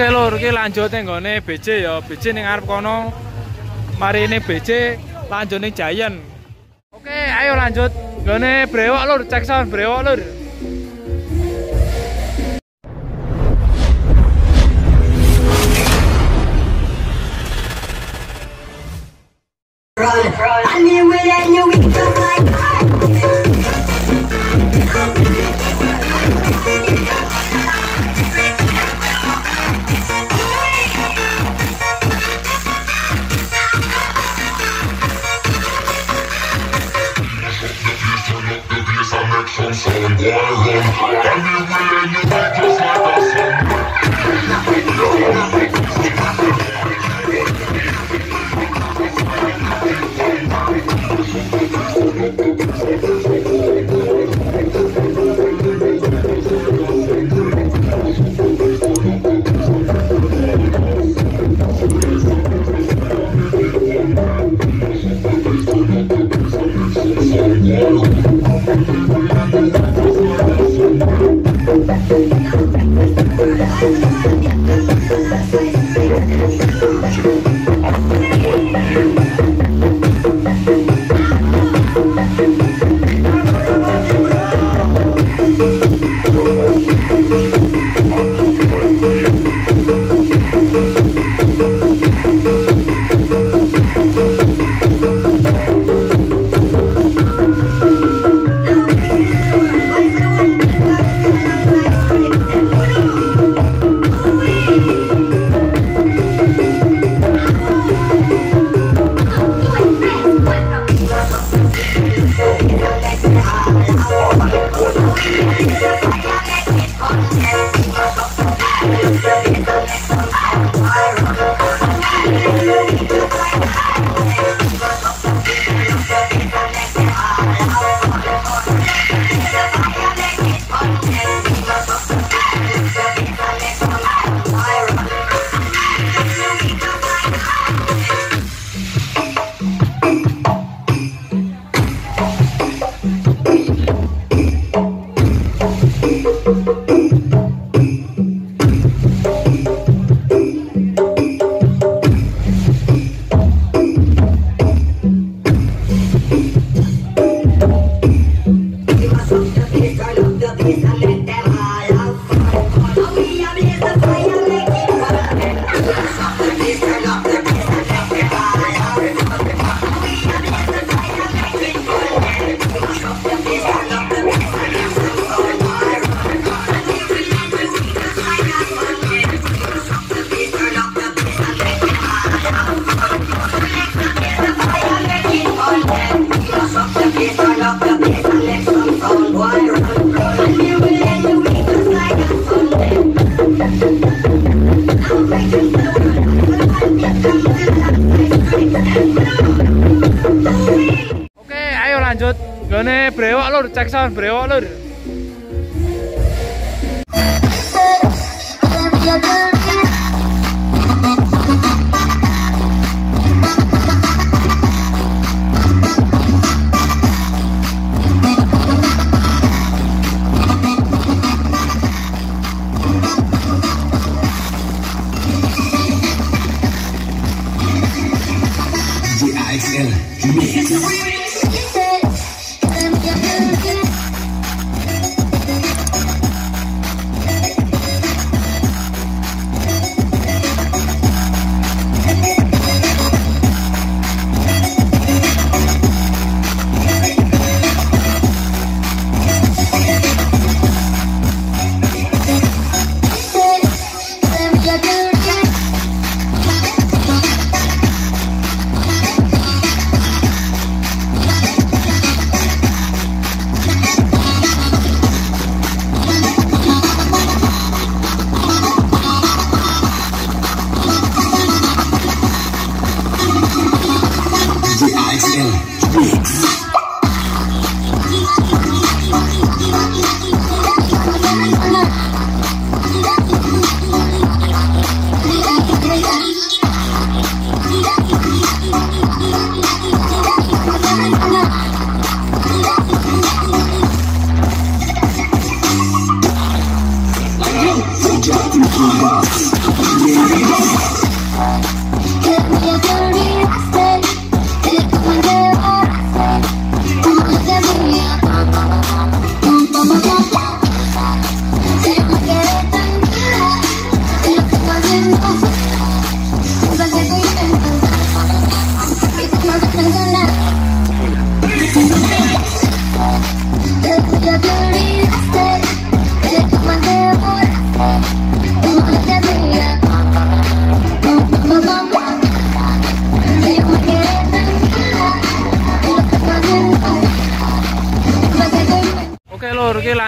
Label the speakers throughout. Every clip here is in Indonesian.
Speaker 1: Oke lur, iki lanjut ning BC ya. BC ning arep kono. Mari ini BC lanjut ning Giant. Oke, ayo lanjut. Gone brewok lur, cek sound brewok lur.
Speaker 2: so why run? I get real and you
Speaker 1: Oke, ayo lanjut. Gone brewok lur, cek sound brewok lur.
Speaker 3: Yeah. Give me a dirty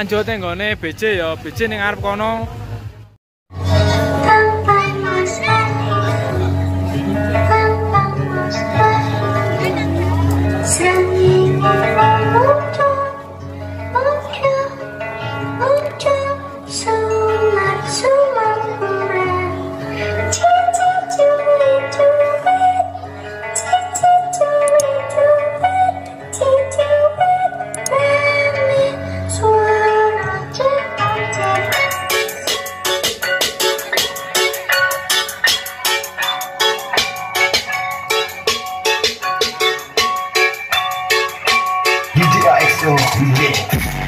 Speaker 3: lanjut nih gue nih BC ya BC nih ngarep kono.
Speaker 4: Earth below.